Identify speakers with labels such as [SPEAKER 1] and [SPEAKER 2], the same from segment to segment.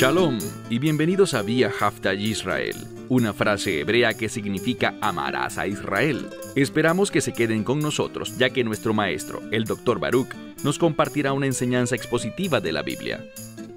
[SPEAKER 1] Shalom y bienvenidos a Vía Hafta Israel, una frase hebrea que significa amarás a Israel. Esperamos que se queden con nosotros, ya que nuestro maestro, el Dr. Baruch, nos compartirá una enseñanza expositiva de la Biblia.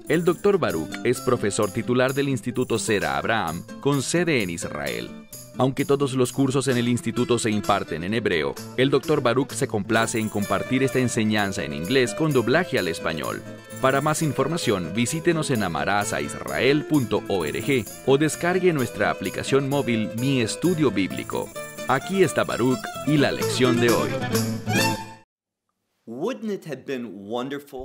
[SPEAKER 1] El Dr. Baruch es profesor titular del Instituto Sera Abraham, con sede en Israel. Aunque todos los cursos en el instituto se imparten en hebreo, el Dr. Baruch se complace en compartir esta enseñanza en inglés con doblaje al español. Para más información, visítenos en amarazaisrael.org o descargue nuestra aplicación móvil Mi Estudio Bíblico. Aquí está Baruch y la lección de hoy.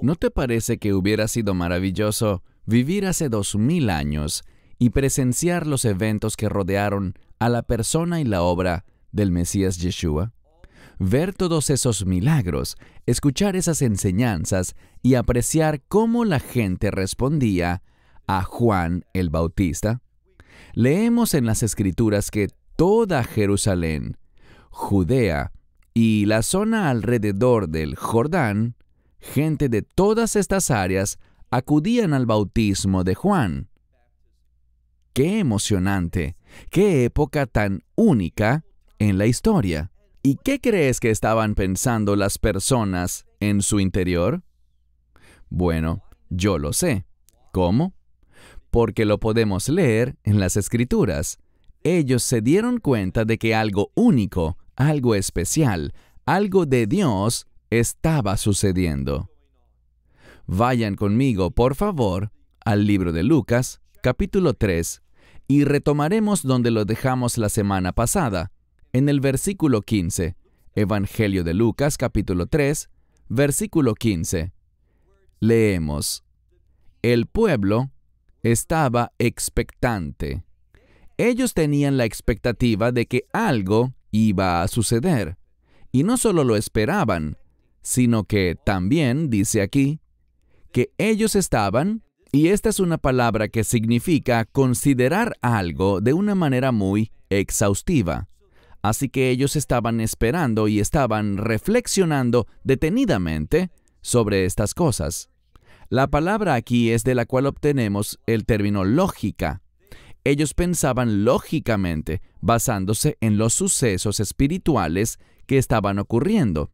[SPEAKER 2] ¿No te parece que hubiera sido maravilloso vivir hace dos mil años y presenciar los eventos que rodearon a la persona y la obra del Mesías Yeshua? Ver todos esos milagros, escuchar esas enseñanzas y apreciar cómo la gente respondía a Juan el Bautista. Leemos en las Escrituras que toda Jerusalén, Judea y la zona alrededor del Jordán, gente de todas estas áreas acudían al bautismo de Juan. Qué emocionante, qué época tan única en la historia. ¿Y qué crees que estaban pensando las personas en su interior? Bueno, yo lo sé. ¿Cómo? Porque lo podemos leer en las escrituras. Ellos se dieron cuenta de que algo único, algo especial, algo de Dios estaba sucediendo. Vayan conmigo, por favor, al libro de Lucas, capítulo 3, y retomaremos donde lo dejamos la semana pasada, en el versículo 15. Evangelio de Lucas capítulo 3, versículo 15. Leemos. El pueblo estaba expectante. Ellos tenían la expectativa de que algo iba a suceder. Y no solo lo esperaban, sino que también, dice aquí, que ellos estaban y esta es una palabra que significa considerar algo de una manera muy exhaustiva. Así que ellos estaban esperando y estaban reflexionando detenidamente sobre estas cosas. La palabra aquí es de la cual obtenemos el término lógica. Ellos pensaban lógicamente, basándose en los sucesos espirituales que estaban ocurriendo.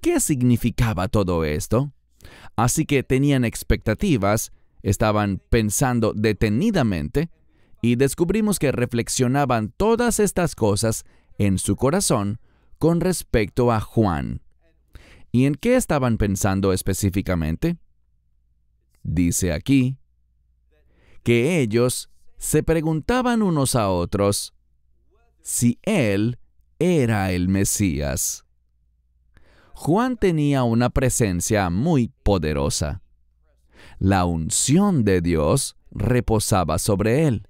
[SPEAKER 2] ¿Qué significaba todo esto? Así que tenían expectativas Estaban pensando detenidamente y descubrimos que reflexionaban todas estas cosas en su corazón con respecto a Juan. ¿Y en qué estaban pensando específicamente? Dice aquí que ellos se preguntaban unos a otros si él era el Mesías. Juan tenía una presencia muy poderosa la unción de Dios reposaba sobre él.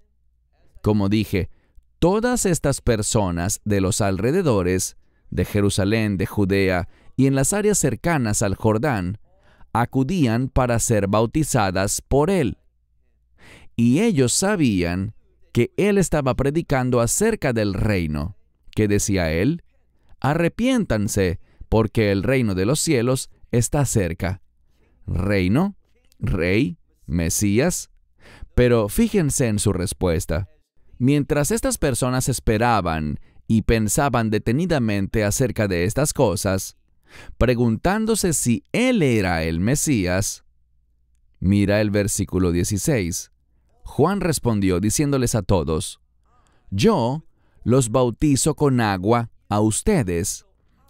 [SPEAKER 2] Como dije, todas estas personas de los alrededores, de Jerusalén, de Judea y en las áreas cercanas al Jordán, acudían para ser bautizadas por él. Y ellos sabían que él estaba predicando acerca del reino, que decía él, arrepiéntanse, porque el reino de los cielos está cerca. Reino rey, Mesías? Pero fíjense en su respuesta. Mientras estas personas esperaban y pensaban detenidamente acerca de estas cosas, preguntándose si Él era el Mesías, mira el versículo 16. Juan respondió diciéndoles a todos, Yo los bautizo con agua a ustedes.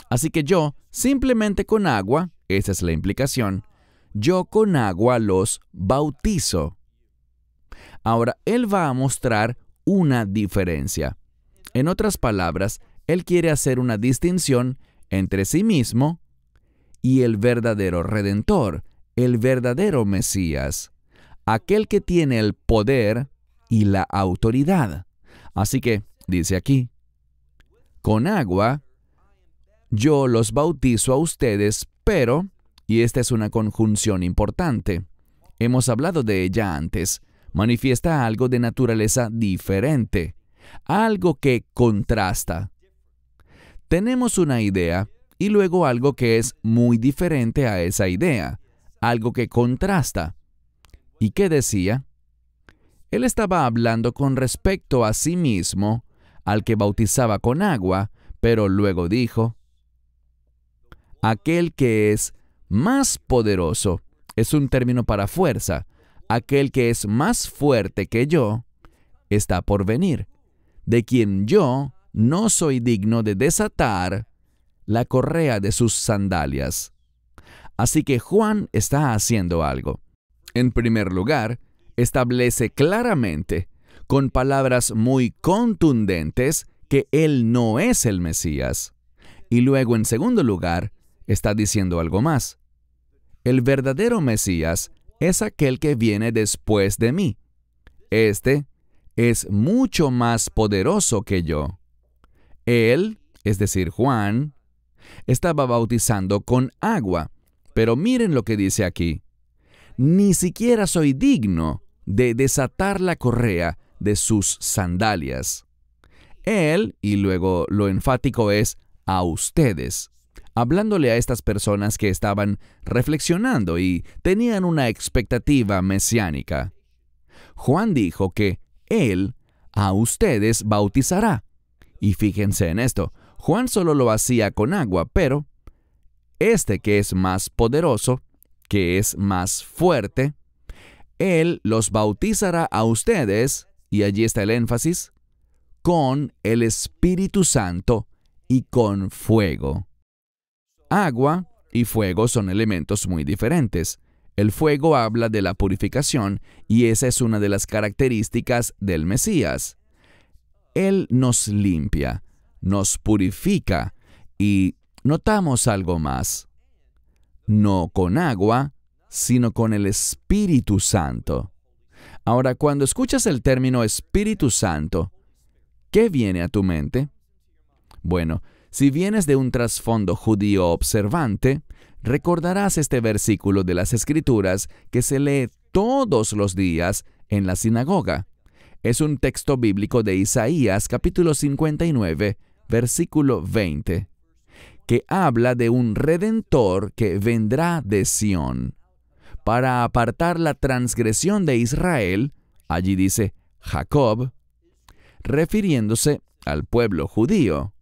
[SPEAKER 2] Así que yo, simplemente con agua, esa es la implicación, yo con agua los bautizo. Ahora, Él va a mostrar una diferencia. En otras palabras, Él quiere hacer una distinción entre sí mismo y el verdadero Redentor, el verdadero Mesías, aquel que tiene el poder y la autoridad. Así que, dice aquí, con agua yo los bautizo a ustedes, pero y esta es una conjunción importante. Hemos hablado de ella antes. Manifiesta algo de naturaleza diferente, algo que contrasta. Tenemos una idea y luego algo que es muy diferente a esa idea, algo que contrasta. ¿Y qué decía? él estaba hablando con respecto a sí mismo, al que bautizaba con agua, pero luego dijo, aquel que es más poderoso, es un término para fuerza, aquel que es más fuerte que yo, está por venir, de quien yo no soy digno de desatar la correa de sus sandalias. Así que Juan está haciendo algo. En primer lugar, establece claramente, con palabras muy contundentes, que Él no es el Mesías. Y luego, en segundo lugar, está diciendo algo más. El verdadero Mesías es aquel que viene después de mí. Este es mucho más poderoso que yo. Él, es decir, Juan, estaba bautizando con agua, pero miren lo que dice aquí. Ni siquiera soy digno de desatar la correa de sus sandalias. Él, y luego lo enfático es a ustedes, hablándole a estas personas que estaban reflexionando y tenían una expectativa mesiánica. Juan dijo que Él a ustedes bautizará. Y fíjense en esto, Juan solo lo hacía con agua, pero este que es más poderoso, que es más fuerte, Él los bautizará a ustedes, y allí está el énfasis, con el Espíritu Santo y con fuego. Agua y fuego son elementos muy diferentes. El fuego habla de la purificación y esa es una de las características del Mesías. Él nos limpia, nos purifica y notamos algo más. No con agua, sino con el Espíritu Santo. Ahora, cuando escuchas el término Espíritu Santo, ¿qué viene a tu mente? Bueno, si vienes de un trasfondo judío observante, recordarás este versículo de las Escrituras que se lee todos los días en la sinagoga. Es un texto bíblico de Isaías capítulo 59, versículo 20, que habla de un redentor que vendrá de Sión para apartar la transgresión de Israel, allí dice Jacob, refiriéndose al pueblo judío.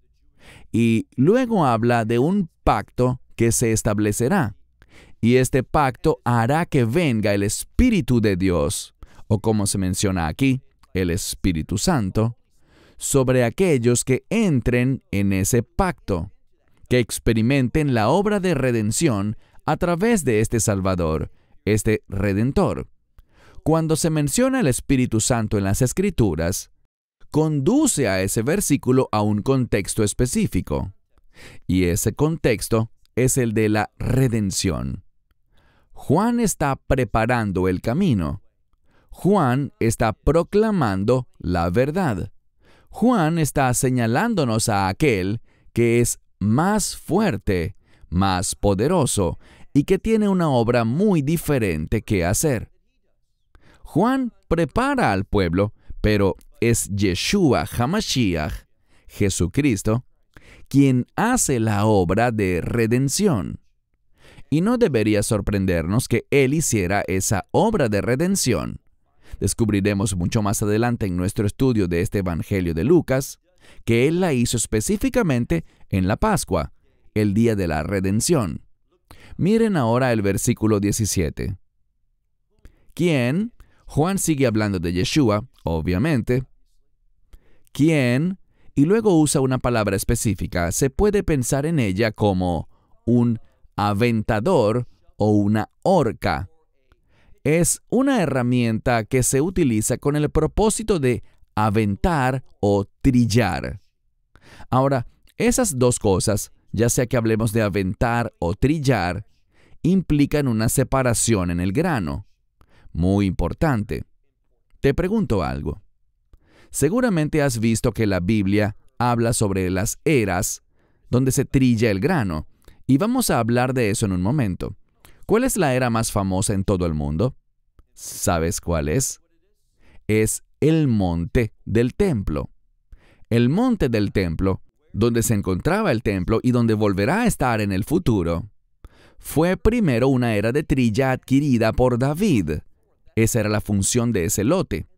[SPEAKER 2] Y luego habla de un pacto que se establecerá. Y este pacto hará que venga el Espíritu de Dios, o como se menciona aquí, el Espíritu Santo, sobre aquellos que entren en ese pacto, que experimenten la obra de redención a través de este Salvador, este Redentor. Cuando se menciona el Espíritu Santo en las Escrituras, conduce a ese versículo a un contexto específico, y ese contexto es el de la redención. Juan está preparando el camino. Juan está proclamando la verdad. Juan está señalándonos a aquel que es más fuerte, más poderoso y que tiene una obra muy diferente que hacer. Juan prepara al pueblo, pero es Yeshua Hamashiach, Jesucristo, quien hace la obra de redención. Y no debería sorprendernos que Él hiciera esa obra de redención Descubriremos mucho más adelante en nuestro estudio de este Evangelio de Lucas que Él la hizo específicamente en la Pascua, el día de la redención. Miren ahora el versículo 17. ¿Quién? Juan sigue hablando de Yeshua, obviamente. ¿Quién? Y luego usa una palabra específica. Se puede pensar en ella como un aventador o una horca es una herramienta que se utiliza con el propósito de aventar o trillar. Ahora, esas dos cosas, ya sea que hablemos de aventar o trillar, implican una separación en el grano. Muy importante. Te pregunto algo. Seguramente has visto que la Biblia habla sobre las eras donde se trilla el grano, y vamos a hablar de eso en un momento. ¿Cuál es la era más famosa en todo el mundo? ¿Sabes cuál es? Es el monte del templo. El monte del templo, donde se encontraba el templo y donde volverá a estar en el futuro, fue primero una era de trilla adquirida por David. Esa era la función de ese lote.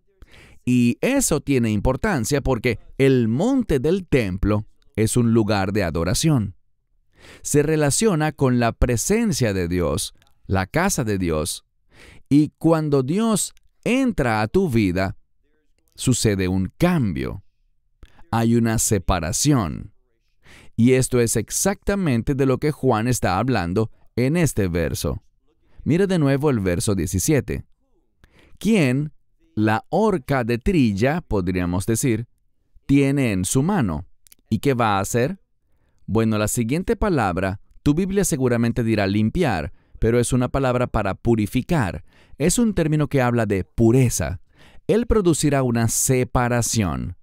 [SPEAKER 2] Y eso tiene importancia porque el monte del templo es un lugar de adoración. Se relaciona con la presencia de Dios, la casa de Dios. Y cuando Dios entra a tu vida, sucede un cambio. Hay una separación. Y esto es exactamente de lo que Juan está hablando en este verso. Mira de nuevo el verso 17. ¿Quién la horca de trilla, podríamos decir, tiene en su mano? ¿Y qué va a hacer? Bueno, la siguiente palabra, tu Biblia seguramente dirá limpiar, pero es una palabra para purificar. Es un término que habla de pureza. Él producirá una separación.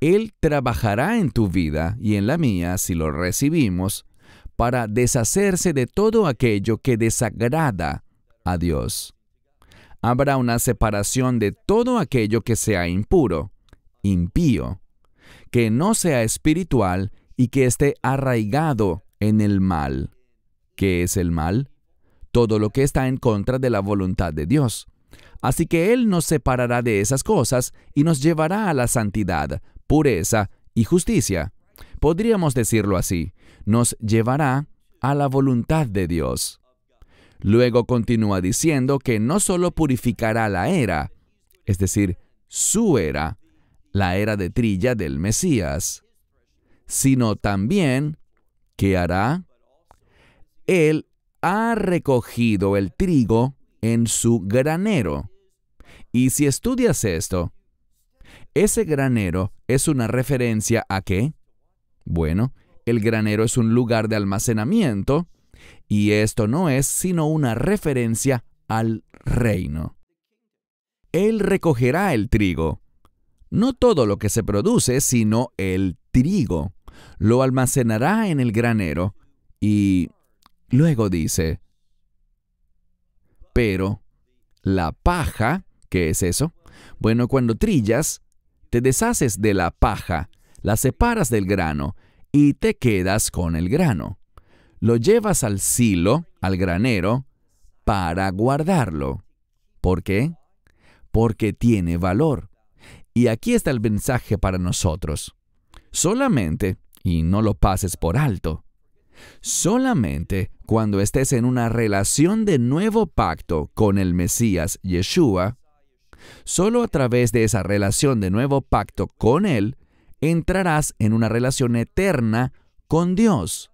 [SPEAKER 2] Él trabajará en tu vida y en la mía, si lo recibimos, para deshacerse de todo aquello que desagrada a Dios. Habrá una separación de todo aquello que sea impuro, impío, que no sea espiritual y que esté arraigado en el mal. ¿Qué es el mal? Todo lo que está en contra de la voluntad de Dios. Así que Él nos separará de esas cosas y nos llevará a la santidad, pureza y justicia. Podríamos decirlo así, nos llevará a la voluntad de Dios. Luego continúa diciendo que no solo purificará la era, es decir, su era, la era de trilla del Mesías, sino también, ¿qué hará? Él ha recogido el trigo en su granero. Y si estudias esto, ese granero es una referencia a qué? Bueno, el granero es un lugar de almacenamiento y esto no es sino una referencia al reino. Él recogerá el trigo. No todo lo que se produce, sino el trigo. Lo almacenará en el granero y luego dice, pero la paja, ¿qué es eso? Bueno, cuando trillas, te deshaces de la paja, la separas del grano y te quedas con el grano. Lo llevas al silo, al granero, para guardarlo. ¿Por qué? Porque tiene valor. Y aquí está el mensaje para nosotros. Solamente, y no lo pases por alto, solamente cuando estés en una relación de nuevo pacto con el Mesías Yeshua, Solo a través de esa relación de nuevo pacto con Él, entrarás en una relación eterna con Dios.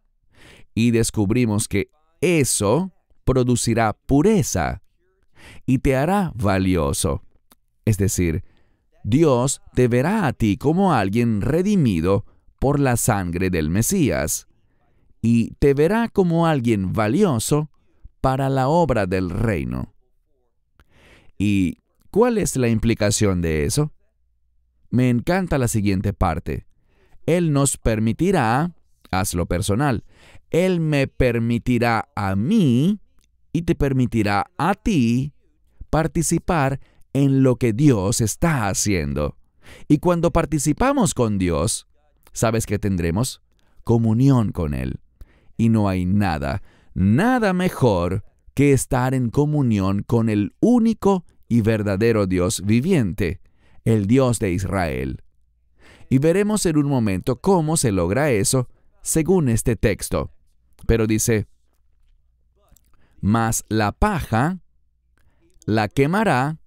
[SPEAKER 2] Y descubrimos que eso producirá pureza y te hará valioso. Es decir, Dios te verá a ti como alguien redimido por la sangre del Mesías y te verá como alguien valioso para la obra del reino. Y ¿Cuál es la implicación de eso? Me encanta la siguiente parte. Él nos permitirá, hazlo personal, Él me permitirá a mí y te permitirá a ti participar en lo que Dios está haciendo. Y cuando participamos con Dios, ¿sabes qué tendremos? Comunión con Él. Y no hay nada, nada mejor que estar en comunión con el único y verdadero Dios viviente, el Dios de Israel. Y veremos en un momento cómo se logra eso según este texto. Pero dice, mas la paja la quemará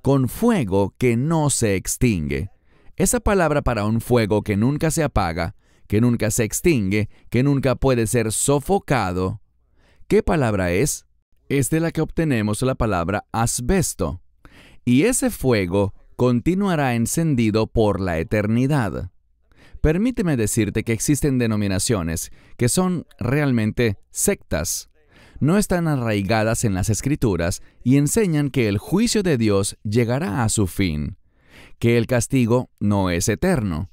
[SPEAKER 2] con fuego que no se extingue. Esa palabra para un fuego que nunca se apaga, que nunca se extingue, que nunca puede ser sofocado, ¿qué palabra es? es de la que obtenemos la palabra asbesto, y ese fuego continuará encendido por la eternidad. Permíteme decirte que existen denominaciones que son realmente sectas. No están arraigadas en las escrituras y enseñan que el juicio de Dios llegará a su fin, que el castigo no es eterno.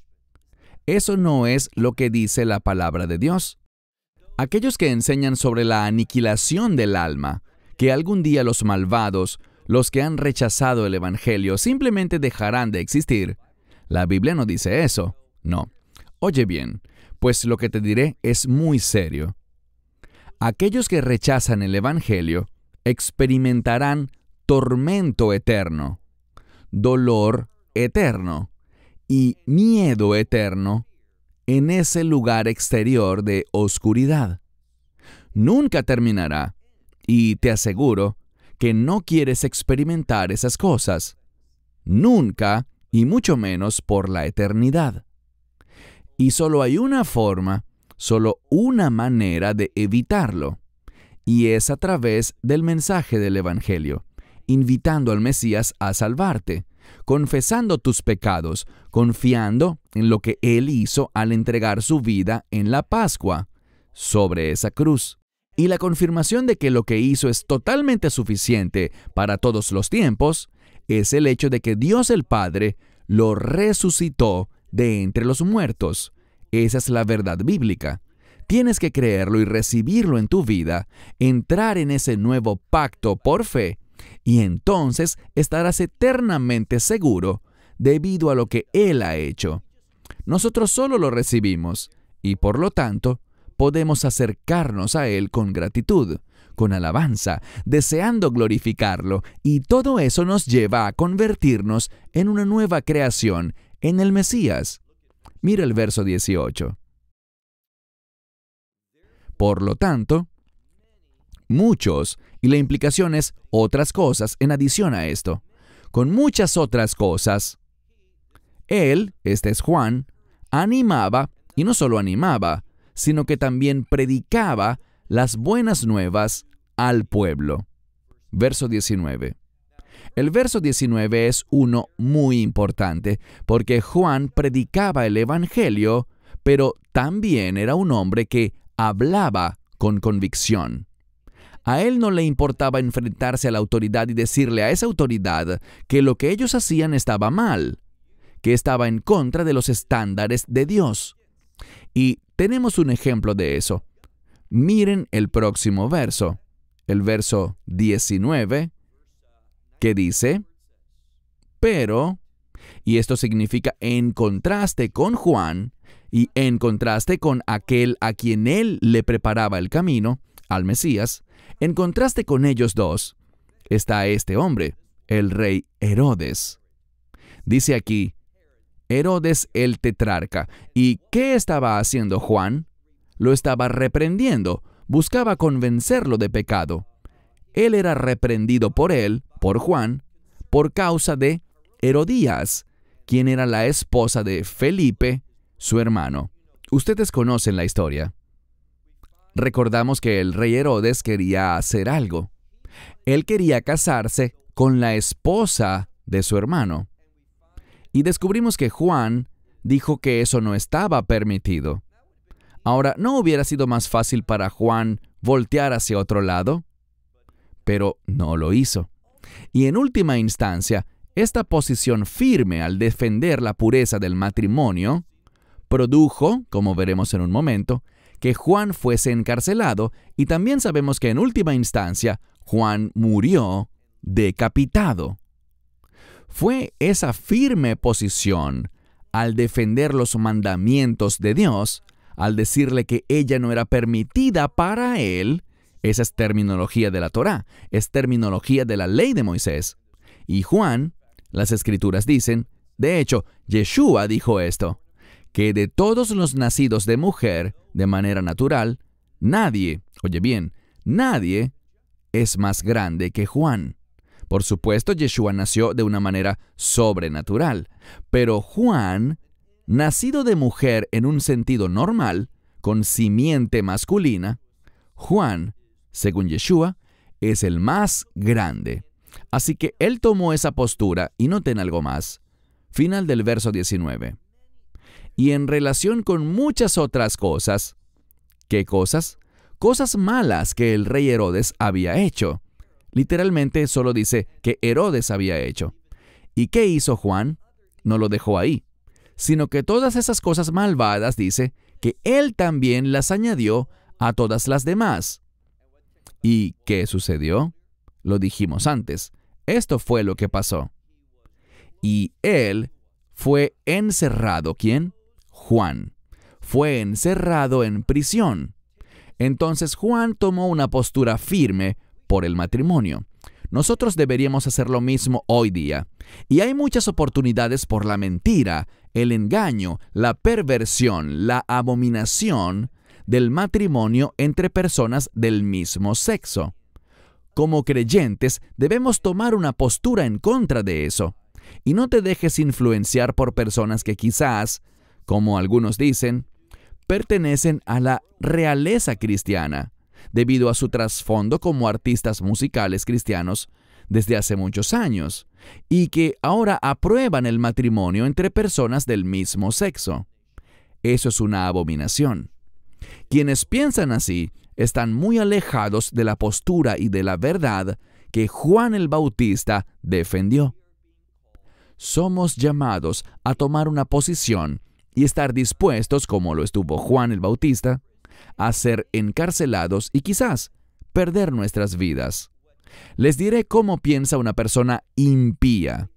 [SPEAKER 2] Eso no es lo que dice la palabra de Dios. Aquellos que enseñan sobre la aniquilación del alma, que algún día los malvados, los que han rechazado el Evangelio, simplemente dejarán de existir. La Biblia no dice eso. No. Oye bien, pues lo que te diré es muy serio. Aquellos que rechazan el Evangelio experimentarán tormento eterno, dolor eterno y miedo eterno en ese lugar exterior de oscuridad. Nunca terminará, y te aseguro que no quieres experimentar esas cosas. Nunca, y mucho menos por la eternidad. Y solo hay una forma, solo una manera de evitarlo, y es a través del mensaje del Evangelio, invitando al Mesías a salvarte, confesando tus pecados, confiando en lo que Él hizo al entregar su vida en la Pascua, sobre esa cruz. Y la confirmación de que lo que hizo es totalmente suficiente para todos los tiempos es el hecho de que Dios el Padre lo resucitó de entre los muertos. Esa es la verdad bíblica. Tienes que creerlo y recibirlo en tu vida, entrar en ese nuevo pacto por fe y entonces estarás eternamente seguro debido a lo que Él ha hecho. Nosotros solo lo recibimos y por lo tanto podemos acercarnos a Él con gratitud, con alabanza, deseando glorificarlo y todo eso nos lleva a convertirnos en una nueva creación en el Mesías. Mira el verso 18. Por lo tanto, muchos, y la implicación es otras cosas en adición a esto. Con muchas otras cosas. Él, este es Juan, animaba, y no solo animaba, sino que también predicaba las buenas nuevas al pueblo. Verso 19. El verso 19 es uno muy importante porque Juan predicaba el Evangelio, pero también era un hombre que hablaba con convicción. A él no le importaba enfrentarse a la autoridad y decirle a esa autoridad que lo que ellos hacían estaba mal, que estaba en contra de los estándares de Dios. Y tenemos un ejemplo de eso. Miren el próximo verso, el verso 19, que dice, pero, y esto significa en contraste con Juan, y en contraste con aquel a quien él le preparaba el camino, al Mesías, en contraste con ellos dos, está este hombre, el rey Herodes. Dice aquí, Herodes el tetrarca. ¿Y qué estaba haciendo Juan? Lo estaba reprendiendo, buscaba convencerlo de pecado. Él era reprendido por él, por Juan, por causa de Herodías, quien era la esposa de Felipe, su hermano. Ustedes conocen la historia. Recordamos que el rey Herodes quería hacer algo. Él quería casarse con la esposa de su hermano. Y descubrimos que Juan dijo que eso no estaba permitido. Ahora, ¿no hubiera sido más fácil para Juan voltear hacia otro lado? Pero no lo hizo. Y en última instancia, esta posición firme al defender la pureza del matrimonio produjo, como veremos en un momento, que Juan fuese encarcelado y también sabemos que en última instancia Juan murió decapitado. Fue esa firme posición al defender los mandamientos de Dios, al decirle que ella no era permitida para él, esa es terminología de la Torá, es terminología de la ley de Moisés. Y Juan, las escrituras dicen, de hecho, Yeshua dijo esto, que de todos los nacidos de mujer, de manera natural, nadie, oye bien, nadie es más grande que Juan. Por supuesto, Yeshua nació de una manera sobrenatural, pero Juan, nacido de mujer en un sentido normal, con simiente masculina, Juan, según Yeshua, es el más grande. Así que él tomó esa postura y noten algo más. Final del verso 19 y en relación con muchas otras cosas. ¿Qué cosas? Cosas malas que el rey Herodes había hecho. Literalmente solo dice que Herodes había hecho. ¿Y qué hizo Juan? No lo dejó ahí, sino que todas esas cosas malvadas dice que él también las añadió a todas las demás. ¿Y qué sucedió? Lo dijimos antes. Esto fue lo que pasó. Y él fue encerrado, ¿quién? Juan. Fue encerrado en prisión. Entonces Juan tomó una postura firme por el matrimonio. nosotros deberíamos hacer lo mismo hoy día. Y hay muchas oportunidades por la mentira, el engaño, la perversión, la abominación del matrimonio entre personas del mismo sexo. Como creyentes debemos tomar una postura en contra de eso. Y no te dejes influenciar por personas que quizás, como algunos dicen, pertenecen a la realeza cristiana, debido a su trasfondo como artistas musicales cristianos desde hace muchos años, y que ahora aprueban el matrimonio entre personas del mismo sexo. Eso es una abominación. Quienes piensan así están muy alejados de la postura y de la verdad que Juan el Bautista defendió. Somos llamados a tomar una posición y estar dispuestos, como lo estuvo Juan el Bautista, a ser encarcelados y quizás perder nuestras vidas. Les diré cómo piensa una persona impía.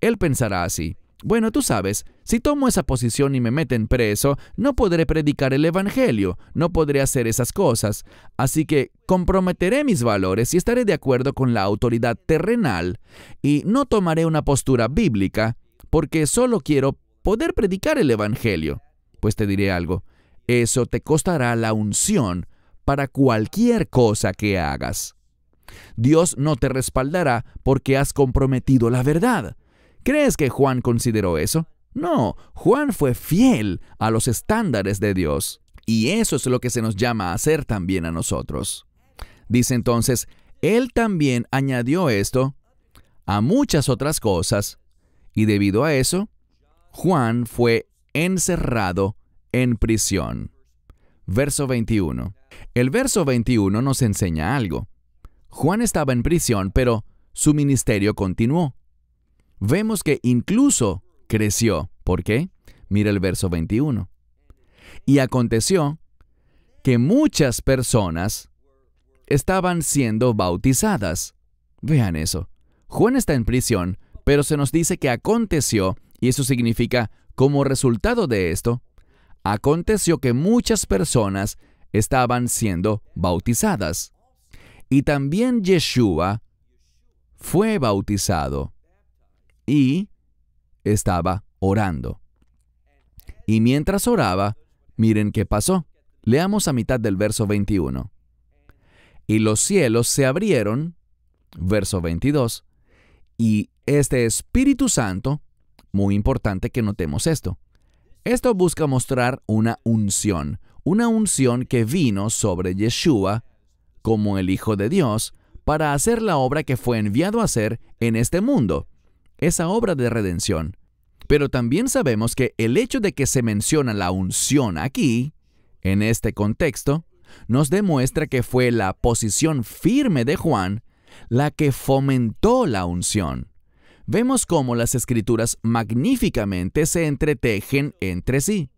[SPEAKER 2] Él pensará así, bueno, tú sabes, si tomo esa posición y me meten preso, no podré predicar el Evangelio, no podré hacer esas cosas, así que comprometeré mis valores y estaré de acuerdo con la autoridad terrenal y no tomaré una postura bíblica porque solo quiero poder predicar el Evangelio. Pues te diré algo, eso te costará la unción para cualquier cosa que hagas. Dios no te respaldará porque has comprometido la verdad. ¿Crees que Juan consideró eso? No, Juan fue fiel a los estándares de Dios. Y eso es lo que se nos llama a hacer también a nosotros. Dice entonces, Él también añadió esto a muchas otras cosas, y debido a eso, Juan fue encerrado en prisión. Verso 21. El verso 21 nos enseña algo. Juan estaba en prisión, pero su ministerio continuó vemos que incluso creció. ¿Por qué? Mira el verso 21. Y aconteció que muchas personas estaban siendo bautizadas. Vean eso. Juan está en prisión, pero se nos dice que aconteció, y eso significa, como resultado de esto, aconteció que muchas personas estaban siendo bautizadas. Y también Yeshua fue bautizado y estaba orando. Y mientras oraba, miren qué pasó. Leamos a mitad del verso 21. Y los cielos se abrieron, verso 22, y este Espíritu Santo, muy importante que notemos esto, esto busca mostrar una unción, una unción que vino sobre Yeshua como el Hijo de Dios para hacer la obra que fue enviado a hacer en este mundo esa obra de redención. Pero también sabemos que el hecho de que se menciona la unción aquí, en este contexto, nos demuestra que fue la posición firme de Juan la que fomentó la unción. Vemos cómo las escrituras magníficamente se entretejen entre sí.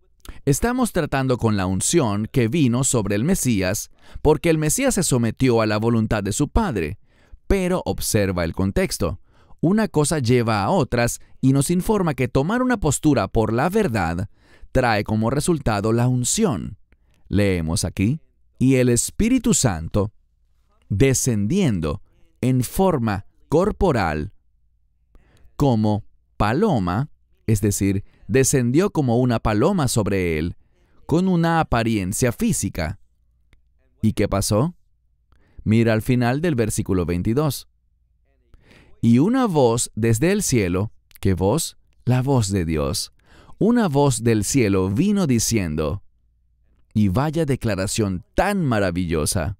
[SPEAKER 2] Estamos tratando con la unción que vino sobre el Mesías, porque el Mesías se sometió a la voluntad de su Padre. Pero observa el contexto una cosa lleva a otras y nos informa que tomar una postura por la verdad trae como resultado la unción. Leemos aquí, y el Espíritu Santo, descendiendo en forma corporal, como paloma, es decir, descendió como una paloma sobre él, con una apariencia física. ¿Y qué pasó? Mira al final del versículo 22. Y una voz desde el cielo, ¿qué voz? La voz de Dios. Una voz del cielo vino diciendo, y vaya declaración tan maravillosa.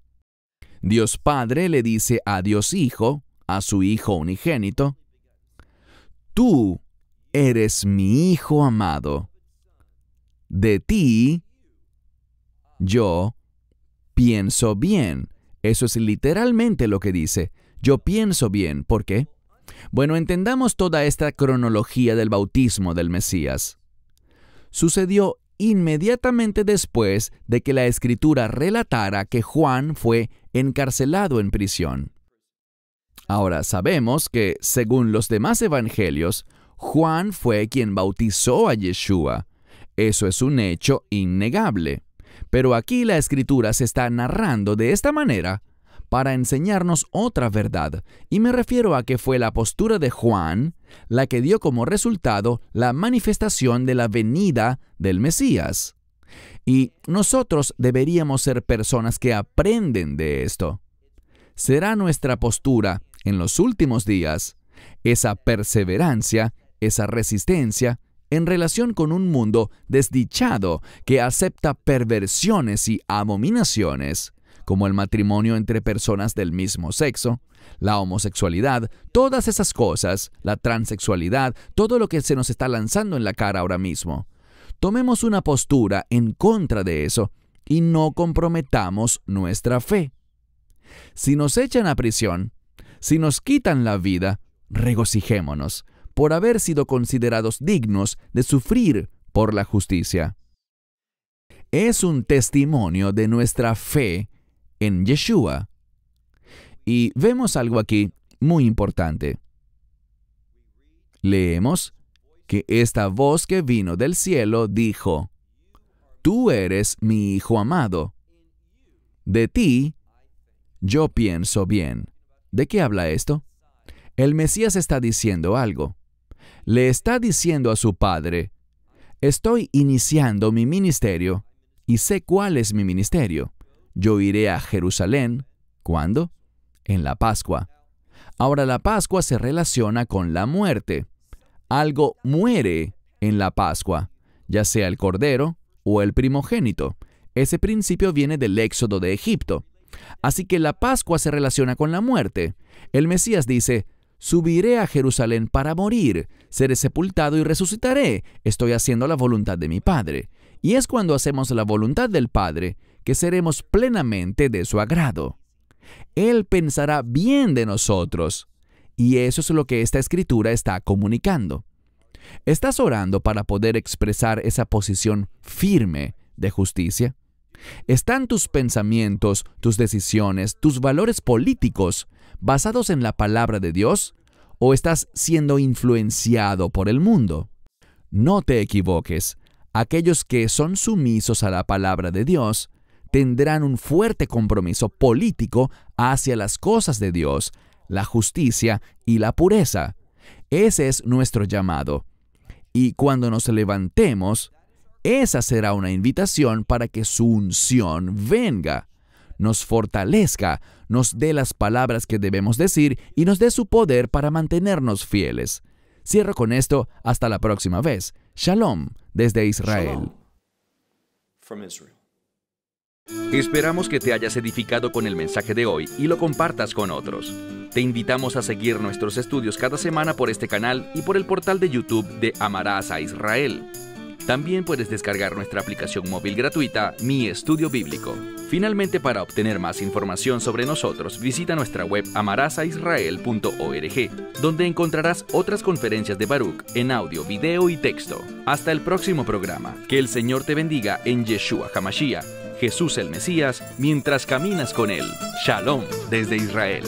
[SPEAKER 2] Dios Padre le dice a Dios Hijo, a su Hijo unigénito, Tú eres mi Hijo amado. De ti yo pienso bien. Eso es literalmente lo que dice. Yo pienso bien. ¿Por qué? Bueno, entendamos toda esta cronología del bautismo del Mesías. Sucedió inmediatamente después de que la escritura relatara que Juan fue encarcelado en prisión. Ahora sabemos que, según los demás evangelios, Juan fue quien bautizó a Yeshua. Eso es un hecho innegable. Pero aquí la escritura se está narrando de esta manera para enseñarnos otra verdad, y me refiero a que fue la postura de Juan la que dio como resultado la manifestación de la venida del Mesías. Y nosotros deberíamos ser personas que aprenden de esto. Será nuestra postura en los últimos días esa perseverancia, esa resistencia en relación con un mundo desdichado que acepta perversiones y abominaciones, como el matrimonio entre personas del mismo sexo, la homosexualidad, todas esas cosas, la transexualidad, todo lo que se nos está lanzando en la cara ahora mismo. Tomemos una postura en contra de eso y no comprometamos nuestra fe. Si nos echan a prisión, si nos quitan la vida, regocijémonos por haber sido considerados dignos de sufrir por la justicia. Es un testimonio de nuestra fe en Yeshua. Y vemos algo aquí muy importante. Leemos que esta voz que vino del cielo dijo, Tú eres mi Hijo amado. De ti yo pienso bien. ¿De qué habla esto? El Mesías está diciendo algo. Le está diciendo a su Padre, estoy iniciando mi ministerio y sé cuál es mi ministerio. Yo iré a Jerusalén. ¿Cuándo? En la Pascua. Ahora la Pascua se relaciona con la muerte. Algo muere en la Pascua, ya sea el cordero o el primogénito. Ese principio viene del éxodo de Egipto. Así que la Pascua se relaciona con la muerte. El Mesías dice, subiré a Jerusalén para morir, seré sepultado y resucitaré. Estoy haciendo la voluntad de mi Padre. Y es cuando hacemos la voluntad del Padre que seremos plenamente de su agrado. Él pensará bien de nosotros. Y eso es lo que esta escritura está comunicando. ¿Estás orando para poder expresar esa posición firme de justicia? ¿Están tus pensamientos, tus decisiones, tus valores políticos basados en la palabra de Dios o estás siendo influenciado por el mundo? No te equivoques. Aquellos que son sumisos a la palabra de Dios tendrán un fuerte compromiso político hacia las cosas de Dios, la justicia y la pureza. Ese es nuestro llamado. Y cuando nos levantemos, esa será una invitación para que su unción venga, nos fortalezca, nos dé las palabras que debemos decir y nos dé su poder para mantenernos fieles. Cierro con esto hasta la próxima vez. Shalom desde Israel.
[SPEAKER 1] Esperamos que te hayas edificado con el mensaje de hoy y lo compartas con otros. Te invitamos a seguir nuestros estudios cada semana por este canal y por el portal de YouTube de Amarás a Israel. También puedes descargar nuestra aplicación móvil gratuita Mi Estudio Bíblico. Finalmente, para obtener más información sobre nosotros, visita nuestra web amarasaisrael.org, donde encontrarás otras conferencias de Baruch en audio, video y texto. Hasta el próximo programa. Que el Señor te bendiga en Yeshua Hamashiach, Jesús el Mesías, mientras caminas con Él. Shalom desde Israel.